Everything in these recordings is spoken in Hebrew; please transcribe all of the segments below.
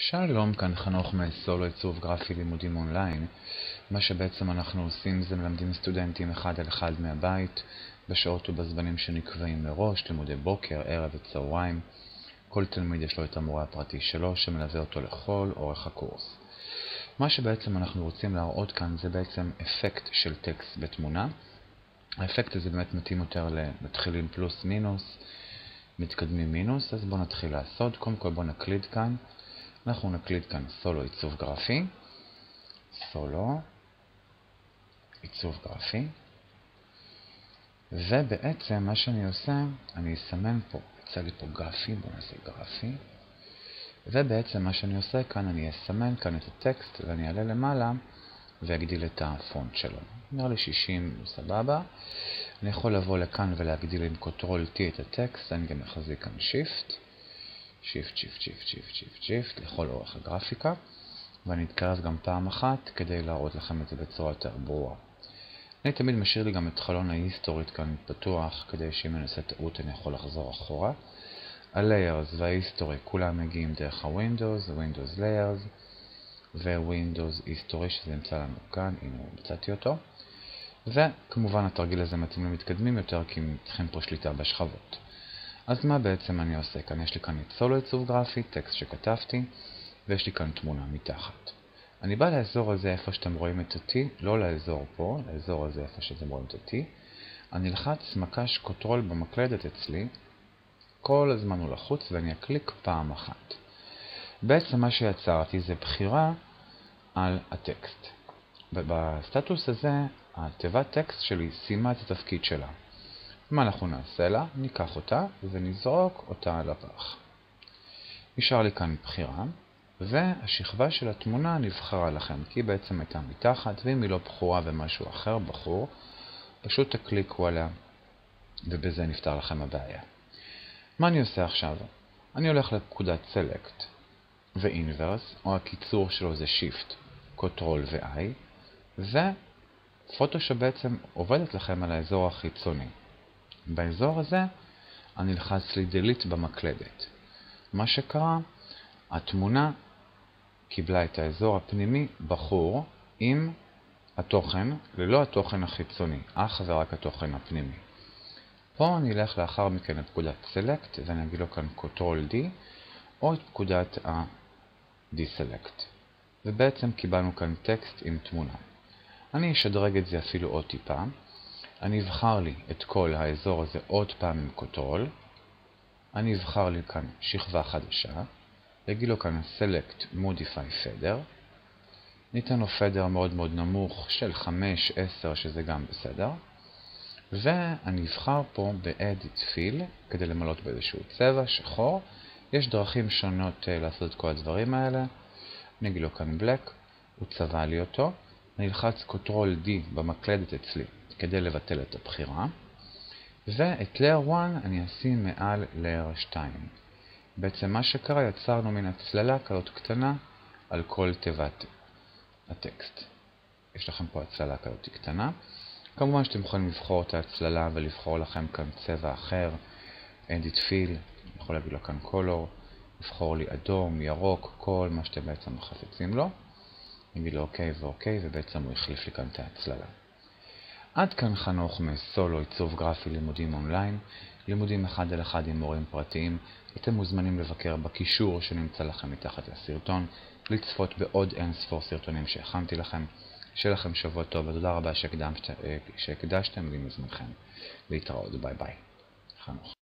שלום, כאן חנוך מסולו עיצוב גרפי לימודים אונליין. מה שבעצם אנחנו עושים זה מלמדים סטודנטים אחד על אחד מהבית, בשעות ובזמנים שנקבעים מראש, לימודי בוקר, ערב וצהריים. כל תלמיד יש לו את המורה הפרטי שלו שמלווה אותו לכל אורך הקורס. מה שבעצם אנחנו רוצים להראות כאן זה בעצם אפקט של טקסט בתמונה. האפקט הזה באמת מתאים יותר למתחילים פלוס מינוס, מתקדמים מינוס, אז בואו נתחיל לעשות. קודם כל בואו נקליד כאן. אנחנו נקליד כאן סולו עיצוב גרפי, סולו עיצוב גרפי, ובעצם מה שאני עושה, אני אסמן פה, יצא לי פה גרפי, בואו נעשה גרפי, ובעצם מה שאני עושה כאן, אני אסמן כאן את הטקסט ואני אעלה למעלה ואגדיל את הפונט שלו. נראה לי 60 סבבה. אני יכול לבוא לכאן ולהגדיל עם Control T את הטקסט, אני גם מחזיק כאן Shift. Shift, Shift, Shift, Shift, Shift, Shift לכל אורך הגרפיקה ואני אתקרב גם פעם אחת כדי להראות לכם את זה בצורה יותר ברורה. אני תמיד משאיר לי גם את חלון ההיסטוריה כאן פתוח כדי שאם אני עושה טעות אני יכול לחזור אחורה. ה-Layers וה-History כולם מגיעים דרך ה-Windows, Windows Layers ו-Windows History שזה נמצא לנו כאן, הנה מצאתי אותו. וכמובן התרגיל הזה מתאים למתקדמים יותר כי צריכים פה שליטה בשכבות. אז מה בעצם אני עושה כאן? יש לי כאן סולו עיצוב גרפי, טקסט שכתבתי, ויש לי כאן תמונה מתחת. אני בא לאזור הזה איפה שאתם רואים את ה-T, לא לאזור פה, לאזור הזה איפה שאתם רואים את ה-T. אני אלחץ מקש Control במקלדת אצלי, כל הזמן הוא לחוץ ואני אקליק פעם אחת. בעצם מה שיצרתי זה בחירה על הטקסט. ובסטטוס הזה, התיבת טקסט שלי סיימה את התפקיד שלה. מה אנחנו נעשה לה? ניקח אותה ונזרוק אותה על הפח. נשאר לי כאן בחירה, והשכבה של התמונה נבחרה לכם, כי היא בעצם הייתה מתחת, ואם היא לא בחורה ומשהו אחר, בחור, פשוט תקליקו עליה, ובזה נפתר לכם הבעיה. מה אני עושה עכשיו? אני הולך לפקודת Select ו-Inverse, או הקיצור שלו זה Shift, Ctrl ו-I, ופוטושופ בעצם עובדת לכם על האזור החיצוני. באזור הזה אני אלחץ לי delete במקלדת. מה שקרה, התמונה קיבלה את האזור הפנימי בחור עם התוכן, ללא התוכן החיצוני, אך ורק התוכן הפנימי. פה אני אלך לאחר מכן לפקודת Select ואני אגיד לו כאן Ctrl D או את פקודת ה-Deselect. ובעצם קיבלנו כאן טקסט עם תמונה. אני אשדרג את זה אפילו עוד טיפה. אני אבחר לי את כל האזור הזה עוד פעם עם קוטרול, אני אבחר לי כאן שכבה חדשה, אגיד לו כאן Select Modify Feather, ניתן לו פדר מאוד מאוד נמוך של 5-10 שזה גם בסדר, ואני אבחר פה ב-Edit Fill כדי למלות באיזשהו צבע שחור, יש דרכים שונות uh, לעשות את כל הדברים האלה, אני אגיד לו כאן Black, הוא צבע לי אותו, אני אלחץ Ctrl D במקלדת אצלי כדי לבטל את הבחירה, ואת Layer 1 אני אשים מעל Layer 2. בעצם מה שקרה, יצרנו מן הצללה כזאת קטנה על כל תיבת הטקסט. יש לכם פה הצללה כזאת קטנה. כמובן שאתם יכולים לבחור את ההצללה ולבחור לכם כאן צבע אחר, Edit אני יכול להגיד לו כאן Color, לבחור לי אדום, ירוק, כל מה שאתם בעצם מחפצים לו. אני אגיד לו אוקיי ואוקיי, ובעצם הוא החליף לי כאן את ההצללה. עד כאן חנוך מסולו עיצוב גרפי לימודים אונליין, לימודים אחד על אחד עם מורים פרטיים. אתם מוזמנים לבקר בקישור שנמצא לכם מתחת לסרטון, לצפות בעוד אין ספור סרטונים שהכנתי לכם. שיהיה לכם שבוע טוב ותודה רבה שהקדשתם לי מזמנכם. להתראות, ביי ביי. חנוך.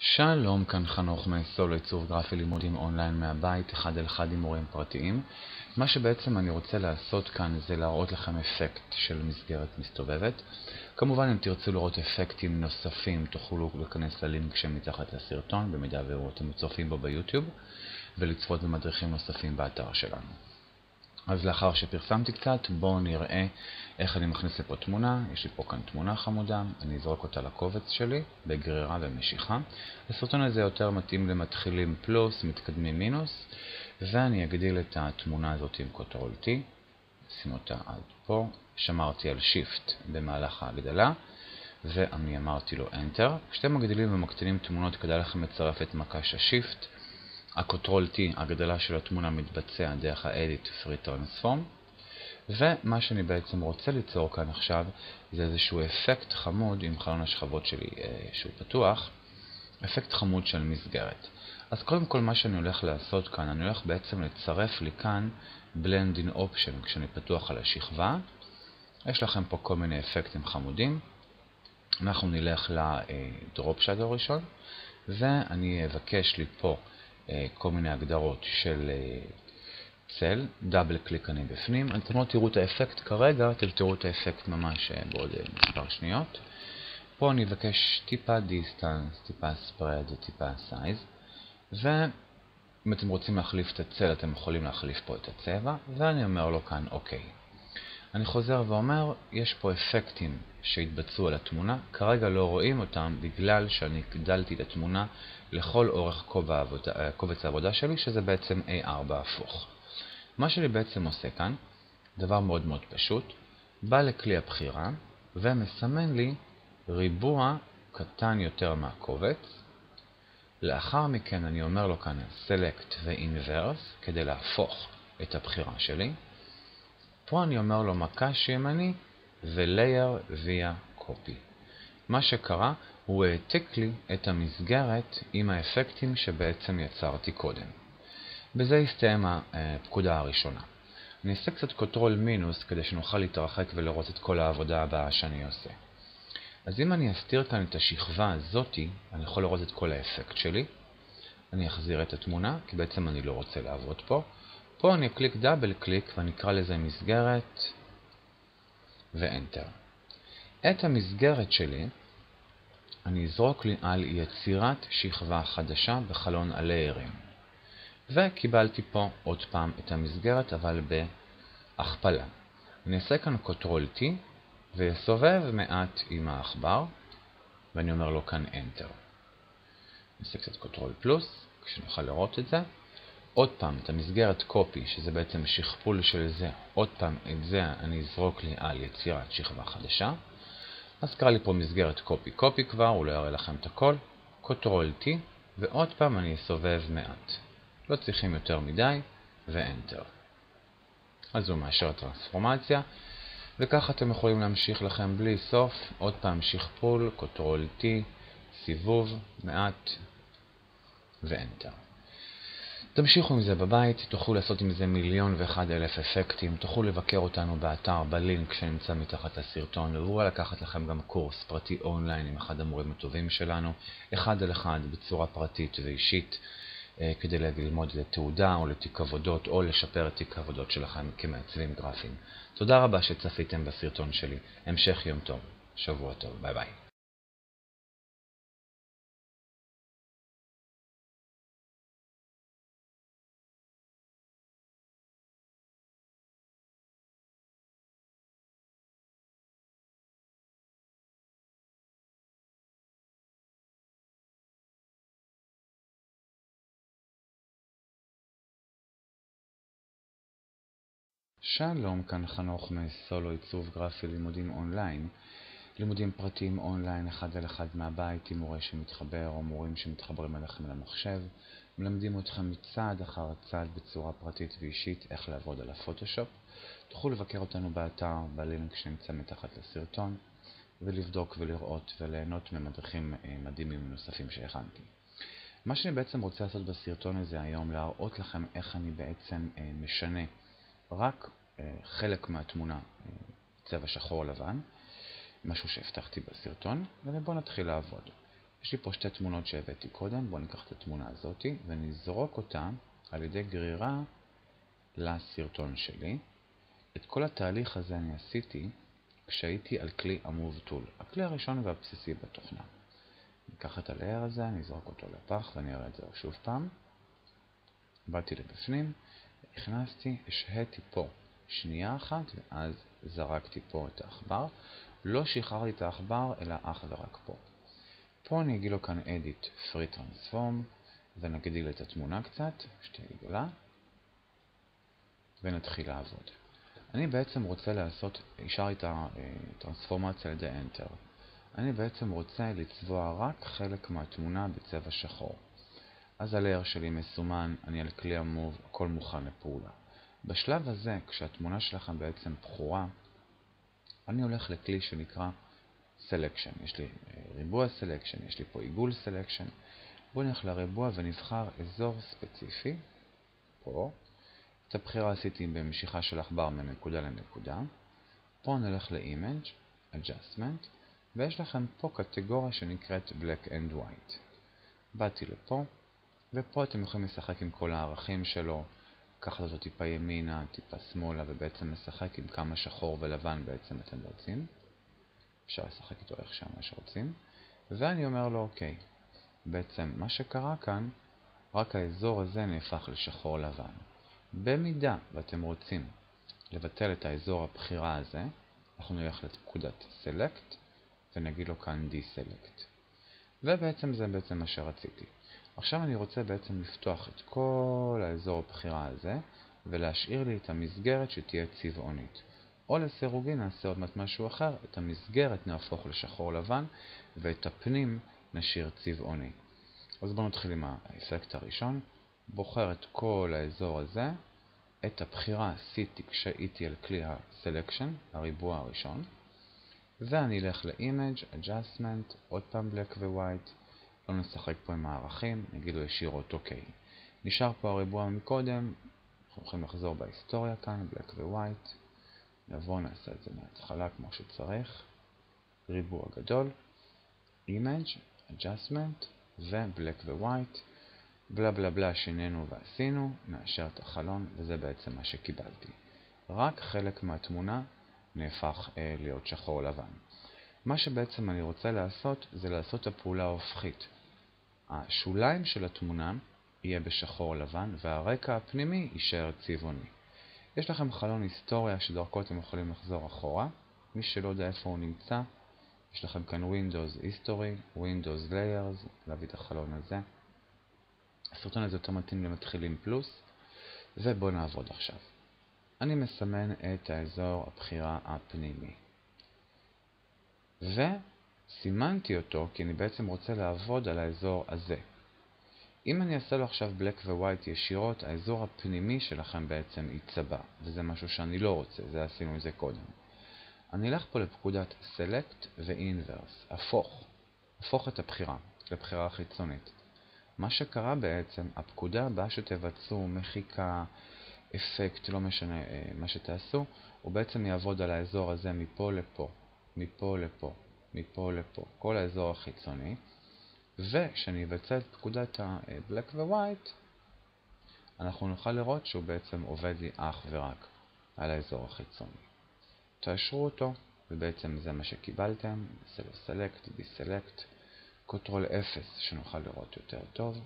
שלום, כאן חנוך מסולו עיצוב גרפי לימודים אונליין מהבית, אחד על אחד עם מורים פרטיים. מה שבעצם אני רוצה לעשות כאן זה להראות לכם אפקט של מסגרת מסתובבת. כמובן אם תרצו לראות אפקטים נוספים תוכלו להיכנס ללינק שמתחת לסרטון, במידה ואתם צופים בו ביוטיוב, ולצפות במדריכים נוספים באתר שלנו. אז לאחר שפרסמתי קצת, בואו נראה איך אני מכניס לפה תמונה. יש לי פה כאן תמונה חמודה, אני אזרוק אותה לקובץ שלי בגרירה ומשיכה. הסרטון הזה יותר מתאים למתחילים פלוס, מתקדמים מינוס, ואני אגדיל את התמונה הזאת עם Control T, שים אותה עד פה, שמרתי על Shift במהלך ההגדלה, ואני אמרתי לו Enter. כשאתם מגדילים ומקטינים תמונות כדאי לכם לצרף את מקש ה-Shift. הקוטרול T, הגדלה של התמונה מתבצע דרך ה-Edit Free Transform, ומה שאני בעצם רוצה ליצור כאן עכשיו זה איזשהו אפקט חמוד עם חלון השכבות שלי אה, שהוא פתוח, אפקט חמוד של מסגרת. אז קודם כל מה שאני הולך לעשות כאן, אני הולך בעצם לצרף לי כאן Blending Option כשאני פתוח על השכבה. יש לכם פה כל מיני אפקטים חמודים. אנחנו נלך ל Drop Shadow הראשון, ואני אבקש לי פה אה, כל מיני הגדרות של אה, צל, double click אני בפנים. אתם לא תראו את האפקט כרגע, אתם תראו את האפקט ממש אה, בעוד מספר שניות. פה אני אבקש טיפה Distance, טיפה Spread וטיפה Size, ואם אתם רוצים להחליף את הצל אתם יכולים להחליף פה את הצבע, ואני אומר לו כאן אוקיי. אני חוזר ואומר, יש פה אפקטים שהתבצעו על התמונה, כרגע לא רואים אותם בגלל שאני גדלתי את התמונה לכל אורך קובץ העבודה שלי, שזה בעצם A4 הפוך. מה שאני בעצם עושה כאן, דבר מאוד מאוד פשוט, בא לכלי הבחירה ומסמן לי ריבוע קטן יותר מהקובץ. לאחר מכן אני אומר לו כאן Select ו-Inverse כדי להפוך את הבחירה שלי. פה אני אומר לו מקש ימני ו-Layer via Copy. מה שקרה, הוא העתיק לי את המסגרת עם האפקטים שבעצם יצרתי קודם. בזה הסתיים הפקודה הראשונה. אני אעשה קצת Control מינוס כדי שנוכל להתרחק ולראות את כל העבודה הבאה שאני עושה. אז אם אני אסתיר כאן את השכבה הזאתי, אני יכול לראות את כל האפקט שלי. אני אחזיר את התמונה, כי בעצם אני לא רוצה לעבוד פה. פה אני אקליק double click ואני אקרא לזה מסגרת ו Enter. את המסגרת שלי אני אזרוק לי על יצירת שכבה חדשה בחלון הליירים. וקיבלתי פה עוד פעם את המסגרת אבל בהכפלה. אני אעשה כאן Control T ויסובב מעט עם העכבר ואני אומר לו כאן Enter. אני אעשה קצת Control פלוס כשנוכל לראות את זה. עוד פעם את המסגרת copy שזה בעצם שכפול של זה, עוד פעם את זה אני אזרוק לי על יצירת שכבה חדשה. אז קרא לי פה מסגרת copy copy כבר, הוא לא יראה לכם את הכל. Control T ועוד פעם אני אסובב מעט. לא צריכים יותר מדי, ו-Enter. אז הוא מאשר טרנספורמציה, וככה אתם יכולים להמשיך לכם בלי סוף, עוד פעם שכפול, Control T, סיבוב, מעט, ו-Enter. תמשיכו עם זה בבית, תוכלו לעשות עם זה מיליון ואחד אלף אפקטים, תוכלו לבקר אותנו באתר בלינק שנמצא מתחת לסרטון, ואולי לקחת לכם גם קורס פרטי אונליין עם אחד המורים הטובים שלנו, אחד על אחד בצורה פרטית ואישית. אה, כדי ללמוד לתעודה או לתיק עבודות או לשפר את תיק העבודות שלכם כמעצבים גרפיים. תודה רבה שצפיתם בסרטון שלי. המשך יום טוב. שבוע טוב. ביי ביי. שלום, כאן חנוך מסולו עיצוב גרפי לימודים אונליין. לימודים פרטיים אונליין אחד על אחד מהבית עם מורה שמתחבר או מורים שמתחברים אליכם למחשב. מלמדים אתכם צעד אחר צעד בצורה פרטית ואישית איך לעבוד על הפוטושופ. תוכלו לבקר אותנו באתר בלינק שנמצא מתחת לסרטון ולבדוק ולראות וליהנות ממדריכים אה, מדהימים נוספים שהכנתי. מה שאני בעצם רוצה לעשות בסרטון הזה היום, להראות לכם איך אני בעצם אה, משנה רק חלק מהתמונה אה, צבע שחור לבן, משהו שהבטחתי בסרטון, ובואו נתחיל לעבוד. יש לי פה שתי תמונות שהבאתי קודם, בואו ניקח את התמונה הזאת ונזרוק אותה על ידי גרירה לסרטון שלי. את כל התהליך הזה אני עשיתי כשהייתי על כלי ה-Move Tool, הכלי הראשון והבסיסי בתוכנה. ניקח את הלייר הזה, נזרוק אותו לפח ואני אראה את זה שוב פעם. באתי לבפנים, הכנסתי, השהיתי פה שנייה אחת, ואז זרקתי פה את העכבר. לא שחררתי את העכבר, אלא אך ורק פה. פה אני אגיד לו כאן Edit Free Transform, ונגדיל את התמונה קצת, שתהיה גדולה, ונתחיל לעבוד. אני בעצם רוצה לעשות, השארתי את הטרנספורמציה על ידי Enter. אני בעצם רוצה לצבוע רק חלק מהתמונה בצבע שחור. אז הלייר שלי מסומן, אני על כלי המוב, הכל מוכן לפעולה. בשלב הזה, כשהתמונה שלכם בעצם בחורה, אני הולך לכלי שנקרא Selection. יש לי אה, ריבוע Selection, יש לי פה עיגול Selection. בואו נלך לריבוע ונבחר אזור ספציפי, פה. את הבחירה עשיתי במשיכה של עכבר מנקודה לנקודה. פה נלך ל-Image, Adjustment, ויש לכם פה קטגוריה שנקראת Black and White. באתי לפה, ופה אתם יכולים לשחק עם כל הערכים שלו, לקחת אותו טיפה ימינה, טיפה שמאלה, ובעצם לשחק עם כמה שחור ולבן בעצם אתם רוצים. אפשר לשחק איתו איך שמה שרוצים. ואני אומר לו, אוקיי, בעצם מה שקרה כאן, רק האזור הזה נהפך לשחור לבן. במידה ואתם רוצים לבטל את האזור הבחירה הזה, אנחנו נלך לפקודת Select ונגיד לו כאן Deselect. ובעצם זה בעצם מה שרציתי. עכשיו אני רוצה בעצם לפתוח את כל האזור הבחירה הזה ולהשאיר לי את המסגרת שתהיה צבעונית. או לסירוגין נעשה עוד מעט משהו אחר, את המסגרת נהפוך לשחור לבן ואת הפנים נשאיר צבעוני. אז בואו נתחיל עם האפקט הראשון. בוחר את כל האזור הזה, את הבחירה עשיתי כשהייתי על כלי ה-Selection, הריבוע הראשון, ואני אלך ל-Image, Adjustment, עוד פעם Black ו-White, לא נשחק פה עם הערכים, נגיד לו ישירות אוקיי. נשאר פה הריבוע מקודם, אנחנו הולכים לחזור בהיסטוריה כאן, Black ו-White, נבוא נעשה את זה מההתחלה כמו שצריך, ריבוע גדול, Image, Adjustment ו-Black ו-White, בלה בלה בלה שינינו ועשינו, נאשר את החלון, וזה בעצם מה שקיבלתי. רק חלק מהתמונה נהפך אה, להיות שחור לבן. מה שבעצם אני רוצה לעשות, זה לעשות את הפעולה ההופכית. השוליים של התמונה יהיה בשחור לבן, והרקע הפנימי יישאר צבעוני. יש לכם חלון היסטוריה שדרכו אתם יכולים לחזור אחורה. מי שלא יודע איפה הוא נמצא, יש לכם כאן Windows History, Windows Layers, להביא את החלון הזה. הסרטון הזה יותר מתאים למתחילים פלוס, ובואו נעבוד עכשיו. אני מסמן את האזור הבחירה הפנימי. וסימנתי אותו כי אני בעצם רוצה לעבוד על האזור הזה. אם אני אעשה לו עכשיו black ו-white ישירות, האזור הפנימי שלכם בעצם ייצבע, וזה משהו שאני לא רוצה, זה עשינו את זה קודם. אני אלך פה לפקודת select ו-inverse, הפוך, הפוך את הבחירה, לבחירה חיצונית. מה שקרה בעצם, הפקודה הבאה שתבצעו, מחיקה, אפקט, לא משנה אה, מה שתעשו, הוא בעצם יעבוד על האזור הזה מפה לפה, מפה לפה, מפה לפה, כל האזור החיצוני. וכשאני אבצע את פקודת ה-Black ו-White, אנחנו נוכל לראות שהוא בעצם עובד לי אך ורק על האזור החיצוני. תאשרו אותו, ובעצם זה מה שקיבלתם, Select, Deselect. Control 0 שנוכל לראות יותר טוב.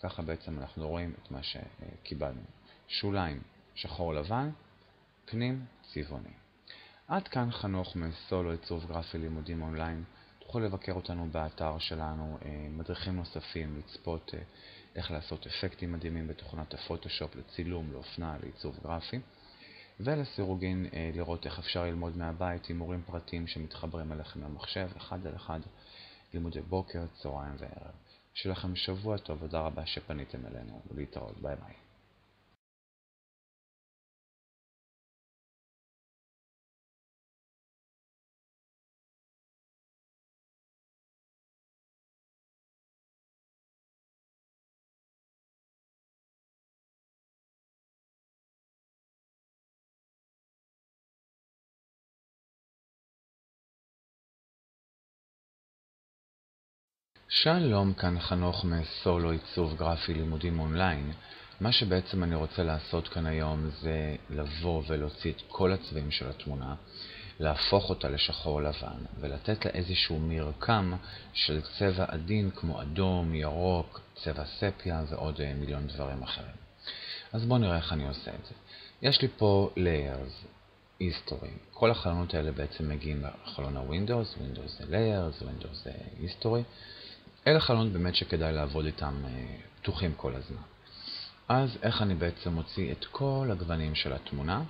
ככה בעצם אנחנו רואים את מה שקיבלנו. שוליים שחור לבן, פנים צבעוני. עד כאן חנוך מסולו עיצוב גרפי לימודים אונליין. תוכלו לבקר אותנו באתר שלנו, אה, מדריכים נוספים, לצפות אה, איך לעשות אפקטים מדהימים בתוכנת הפוטושופ לצילום, לאופנה, לעיצוב גרפי. ולסירוגין אה, לראות איך אפשר ללמוד מהבית עם מורים פרטיים שמתחברים אליכם למחשב, אחד על אחד. לימודי בוקר, צהריים וערב. שיהיה לכם שבוע טוב, תודה רבה שפניתם אלינו, ולהתראות, ביי ביי. שלום, כאן חנוך מסולו עיצוב גרפי לימודים אונליין. מה שבעצם אני רוצה לעשות כאן היום זה לבוא ולהוציא את כל הצבעים של התמונה, להפוך אותה לשחור לבן ולתת לה איזשהו מרקם של צבע עדין כמו אדום, ירוק, צבע ספיה ועוד אה, מיליון דברים אחרים. אז בואו נראה איך אני עושה את זה. יש לי פה layers, history. כל החלונות האלה בעצם מגיעים לחלון ה-Windows, Windows זה layers, Windows זה history. אלה חלונות באמת שכדאי לעבוד איתם אה, פתוחים כל הזמן. אז איך אני בעצם מוציא את כל הגוונים של התמונה?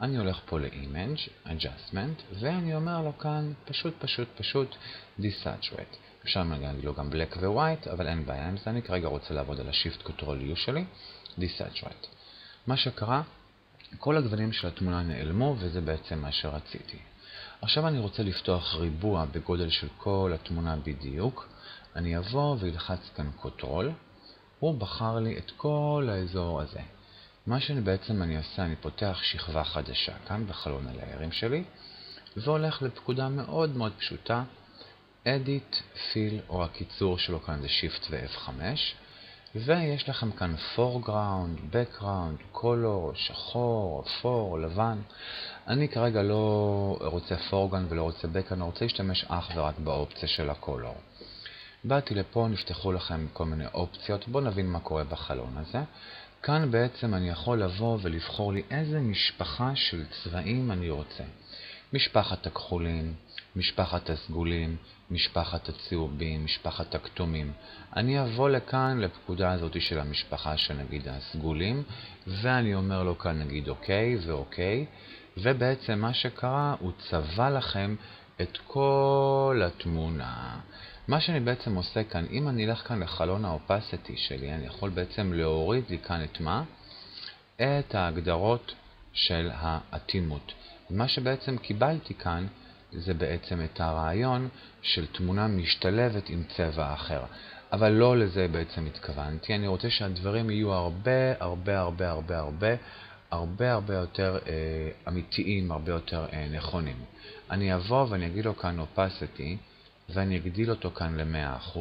אני הולך פה ל-image, adjustment, ואני אומר לו כאן פשוט פשוט פשוט desaturate. אפשר להגיד לו גם black ו-white, אבל אין בעיה עם זה, אני כרגע רוצה לעבוד על ה-shift control u שלי, desaturate. מה שקרה, כל הגוונים של התמונה נעלמו, וזה בעצם מה שרציתי. עכשיו אני רוצה לפתוח ריבוע בגודל של כל התמונה בדיוק. אני אבוא וילחץ כאן control, הוא בחר לי את כל האזור הזה. מה שאני בעצם אני עושה, אני פותח שכבה חדשה כאן בחלון הליירים שלי, והולך לפקודה מאוד מאוד פשוטה, Edit, Fill, או הקיצור שלו כאן זה Shift ו-F5, ויש לכם כאן foreground, background, color, שחור, אפור, לבן. אני כרגע לא רוצה foreground ולא רוצה background, אני רוצה להשתמש אך ורק באופציה של ה-color. באתי לפה, נפתחו לכם כל מיני אופציות, בואו נבין מה קורה בחלון הזה. כאן בעצם אני יכול לבוא ולבחור לי איזה משפחה של צבעים אני רוצה. משפחת הכחולים, משפחת הסגולים, משפחת הצהובים, משפחת הכתומים. אני אבוא לכאן לפקודה הזאת של המשפחה של נגיד הסגולים, ואני אומר לו כאן נגיד אוקיי ואוקיי, ובעצם מה שקרה, הוא צבע לכם את כל התמונה. מה שאני בעצם עושה כאן, אם אני אלך כאן לחלון האופסיטי שלי, אני יכול בעצם להוריד לי כאן את מה? את ההגדרות של האטימות. מה שבעצם קיבלתי כאן זה בעצם את הרעיון של תמונה משתלבת עם צבע אחר. אבל לא לזה בעצם התכוונתי, אני רוצה שהדברים יהיו הרבה הרבה הרבה הרבה הרבה הרבה הרבה יותר אה, אמיתיים, הרבה יותר אה, נכונים. אני אבוא ואני אגיד לו כאן opacity ואני אגדיל אותו כאן ל-100%.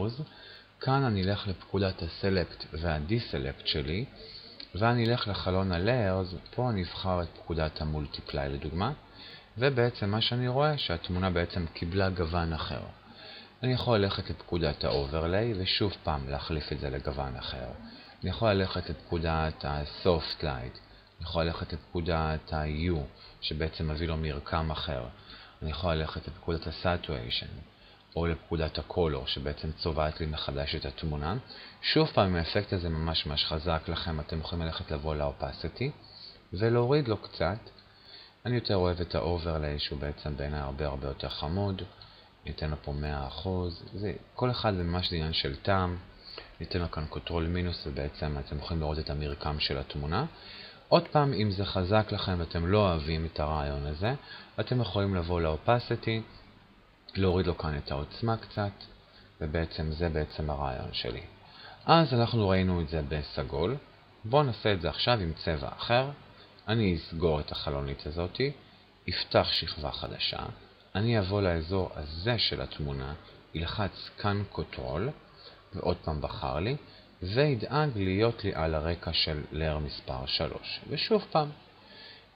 כאן אני אלך לפקודת ה-select וה-deselect שלי ואני אלך לחלון ה-layers, פה אני אבחר את פקודת ה-multiply לדוגמה ובעצם מה שאני רואה שהתמונה בעצם קיבלה גוון אחר. אני יכול ללכת לפקודת ה-overlay ושוב פעם להחליף את זה לגוון אחר. אני יכול ללכת לפקודת ה-soft light, אני יכול ללכת לפקודת ה-U שבעצם מביא לו מרקם אחר. אני יכול ללכת לפקודת ה-saturation או לפקודת ה-color שבעצם צובעת לי מחדש את התמונה. שוב פעם, האפקט הזה ממש ממש חזק לכם, אתם יכולים ללכת לבוא ל-opacity ולהוריד לו קצת. אני יותר אוהב את ה-overlay שהוא בעצם בעיניי הרבה הרבה יותר חמוד. ניתן לו פה 100%. זה, כל אחד זה ממש עניין של טעם. ניתן לו כאן קוטרול מינוס ובעצם אתם יכולים לראות את המרקם של התמונה. עוד פעם, אם זה חזק לכם ואתם לא אוהבים את הרעיון הזה, אתם יכולים לבוא ל-opacity, להוריד לו כאן את העוצמה קצת, ובעצם זה בעצם הרעיון שלי. אז אנחנו ראינו את זה בסגול. בואו נעשה את זה עכשיו עם צבע אחר. אני אסגור את החלונית הזאתי, אפתח שכבה חדשה, אני אבוא לאזור הזה של התמונה, ילחץ כאן Control, ועוד פעם בחר לי, וידאג להיות לי על הרקע של Layer מספר 3. ושוב פעם,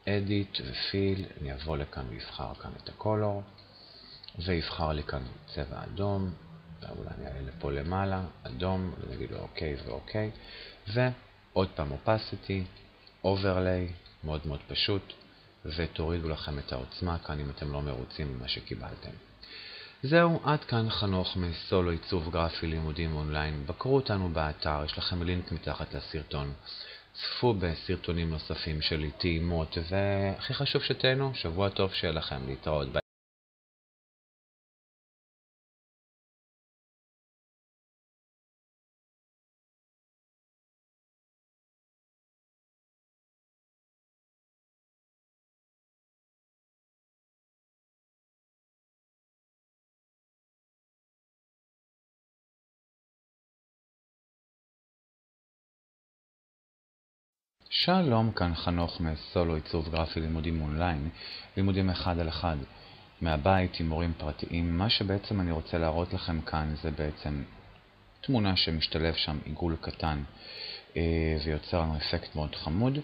Edit ו Fill, אני אבוא לכאן ואבחר כאן את ה Color, ויבחר לי כאן צבע אדום, ואולי אני אעלה לפה למעלה, אדום, ונגיד לו אוקיי ואוקיי, ועוד פעם opacity, overlay, מאוד מאוד פשוט, ותורידו לכם את העוצמה כאן אם אתם לא מרוצים ממה שקיבלתם. זהו, עד כאן חנוך מסולו עיצוב גרפי לימודים אונליין. בקרו אותנו באתר, יש לכם לינק מתחת לסרטון. צפו בסרטונים נוספים שלי, טעימות, והכי חשוב שתהנו, שבוע טוב שיהיה לכם, להתראות. שלום, כאן חנוך מסולו עיצוב גרפי לימודים אונליין, לימודים אחד על אחד מהבית עם מורים פרטיים. מה שבעצם אני רוצה להראות לכם כאן זה בעצם תמונה שמשתלב שם עיגול קטן אה, ויוצר לנו אפקט מאוד חמוד.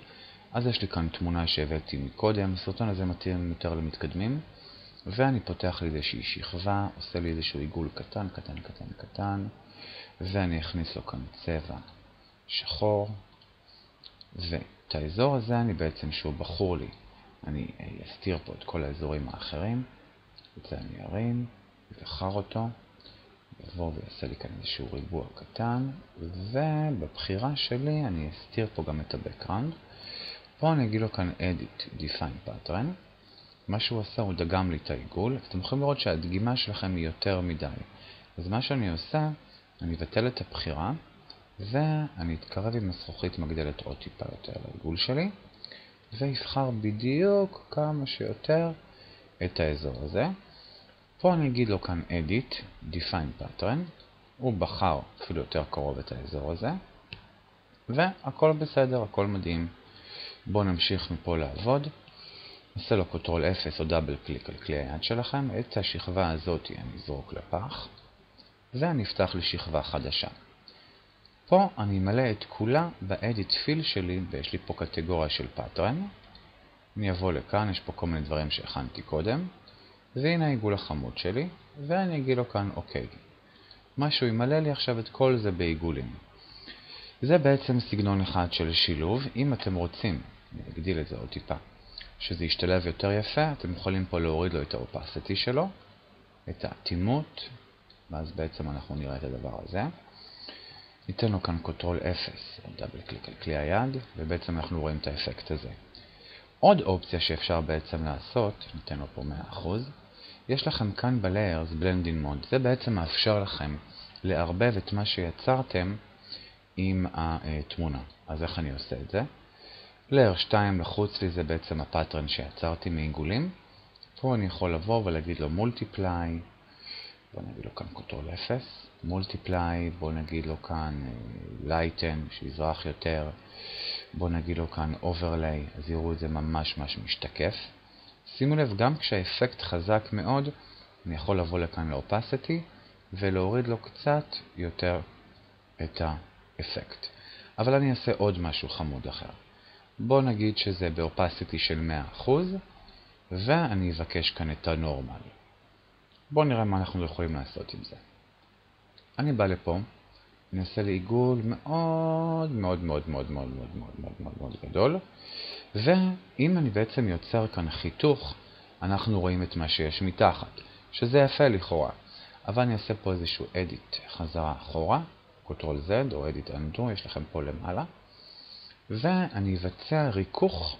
אז יש לי כאן תמונה שהבאתי מקודם, הסרטון הזה מתאים יותר למתקדמים, ואני פותח לי איזושהי שכבה, עושה לי איזשהו עיגול קטן, קטן, קטן, קטן, ואני אכניס לו כאן צבע שחור. את האזור הזה אני בעצם, שהוא בחור לי, אני אסתיר פה את כל האזורים האחרים, את זה אני ארים, אבחר אותו, יבוא ויעשה לי כאן איזשהו ריבוע קטן, ובבחירה שלי אני אסתיר פה גם את ה-Background. פה אני אגיד לו כאן Edit Define Pattern. מה שהוא עשה, הוא דגם לי את העיגול. אתם יכולים לראות שהדגימה שלכם היא יותר מדי. אז מה שאני עושה, אני אבטל את הבחירה, ואני אתקרב עם הזכוכית מגדלת עוד טיפה יותר לעיגול שלי, ואבחר בדיוק כמה שיותר את האזור הזה. פה אני אגיד לו כאן Edit, Define Pattern, הוא בחר אפילו יותר קרוב את האזור הזה, והכל בסדר, הכל מדהים. בואו נמשיך מפה לעבוד. נעשה לו Control 0 או double click על כלי היד שלכם, את השכבה הזאת אני אזרוק לפח, ואני אפתח לשכבה חדשה. פה אני אמלא את כולה ב-Edit Fill שלי, ויש לי פה קטגוריה של Pattern. אני אבוא לכאן, יש פה כל מיני דברים שהכנתי קודם, והנה העיגול החמוד שלי, ואני אגיד לו כאן אוקיי. מה שהוא ימלא לי עכשיו את כל זה בעיגולים. זה בעצם סגנון אחד של שילוב. אם אתם רוצים, אני אגדיל את זה עוד טיפה, שזה ישתלב יותר יפה, אתם יכולים פה להוריד לו את האופסיטי שלו, את האטימות, ואז בעצם אנחנו נראה את הדבר הזה. ניתן לו כאן Control 0, double click על כלי היד, ובעצם אנחנו רואים את האפקט הזה. עוד אופציה שאפשר בעצם לעשות, ניתן לו פה 100%, יש לכם כאן ב-Layers Blending Mode. זה בעצם מאפשר לכם לערבב את מה שיצרתם עם התמונה. אז איך אני עושה את זה? Layer 2 לחוץ לי זה בעצם ה Pattern שיצרתי מעיגולים. פה אני יכול לבוא ולהגיד לו Multiply, בוא נגיד לו כאן קוטרול 0, Multiply, בוא נגיד לו כאן uh, Lighten, שיזרח יותר, בוא נגיד לו כאן Overlay, אז יראו את זה ממש ממש משתקף. שימו לב, גם כשהאפקט חזק מאוד, אני יכול לבוא לכאן ל-opacity ולהוריד לו קצת יותר את האפקט. אבל אני אעשה עוד משהו חמוד אחר. בואו נגיד שזה ב-opacity של 100% ואני אבקש כאן את הנורמל. בואו נראה מה אנחנו יכולים לעשות עם זה. אני בא לפה, אני אעשה לי עיגול מאוד מאוד מאוד מאוד מאוד מאוד מאוד מאוד מאוד מאוד גדול, ואם אני בעצם יוצר כאן חיתוך, אנחנו רואים את מה שיש מתחת, שזה יפה לכאורה. אבל אני אעשה פה איזשהו edit חזרה אחורה, Ctrl Z או edit undo, יש לכם פה למעלה, ואני אבצע ריכוך,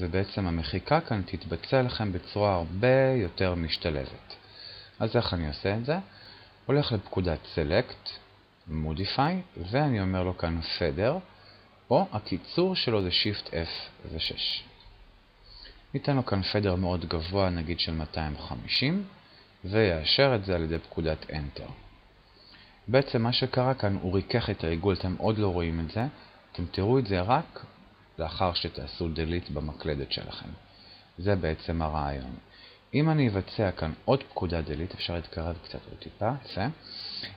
ובעצם המחיקה כאן תתבצע לכם בצורה הרבה יותר משתלבת. אז איך אני עושה את זה? הולך לפקודת Select, Modify, ואני אומר לו כאן Feather, או הקיצור שלו זה Shift F ו-6. ניתן לו כאן פדר מאוד גבוה, נגיד של 250, ויאשר את זה על ידי פקודת Enter. בעצם מה שקרה כאן, הוא ריכך את העיגול, אתם עוד לא רואים את זה, אתם תראו את זה רק לאחר שתעשו delete במקלדת שלכם. זה בעצם הרעיון. אם אני אבצע כאן עוד פקודה delete, אפשר להתקרב קצת עוד טיפה, יפה.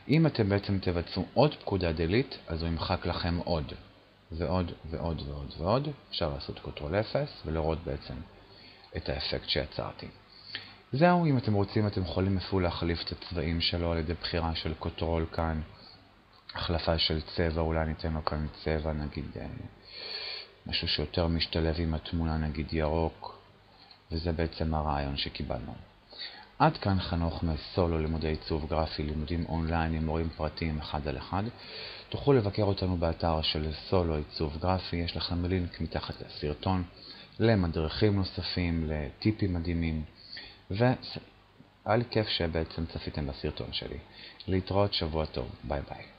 אם אתם בעצם תבצעו עוד פקודה delete, אז הוא ימחק לכם עוד. ועוד ועוד ועוד ועוד, אפשר לעשות קוטרול 0 ולראות בעצם את האפקט שיצרתי. זהו, אם אתם רוצים אתם יכולים אפילו להחליף את הצבעים שלו על ידי בחירה של Control כאן, החלפה של צבע, אולי ניתן לו כאן צבע, נגיד אה, משהו שיותר משתלב עם התמונה, נגיד ירוק, וזה בעצם הרעיון שקיבלנו. עד כאן חנוך מסולו לימודי עיצוב גרפי, לימודים אונליין עם מורים פרטיים אחד על אחד. תוכלו לבקר אותנו באתר של סולו עיצוב גרפי, יש לכם לינק מתחת לסרטון למדריכים נוספים, לטיפים מדהימים, והיה לי כיף שבעצם צפיתם בסרטון שלי. להתראות שבוע טוב, ביי ביי.